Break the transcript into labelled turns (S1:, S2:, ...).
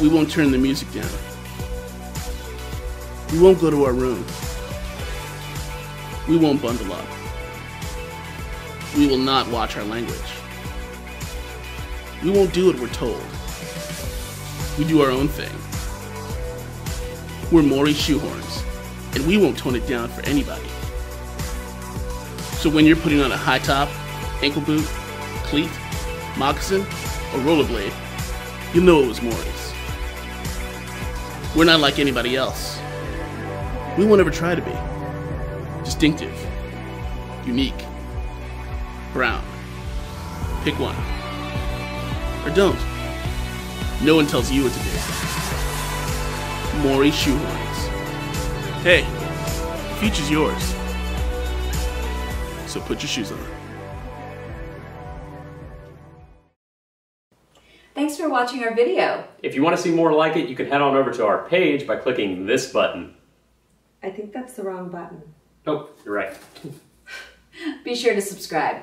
S1: We won't turn the music down. We won't go to our room. We won't bundle up. We will not watch our language. We won't do what we're told. We do our own thing. We're Morrie Shoehorns, and we won't tone it down for anybody. So when you're putting on a high top, ankle boot, cleat, moccasin, or rollerblade, you'll know it was Morrie's. We're not like anybody else. We won't ever try to be. Distinctive. Unique. Brown. Pick one. Or don't. No one tells you what to do. Morrie Shoehorns. Hey, the future's yours. So put your shoes on.
S2: Thanks for watching our video.
S3: If you want to see more like it, you can head on over to our page by clicking this button.
S4: I think that's the wrong button.
S3: Oh, you're right.
S2: Be sure to subscribe.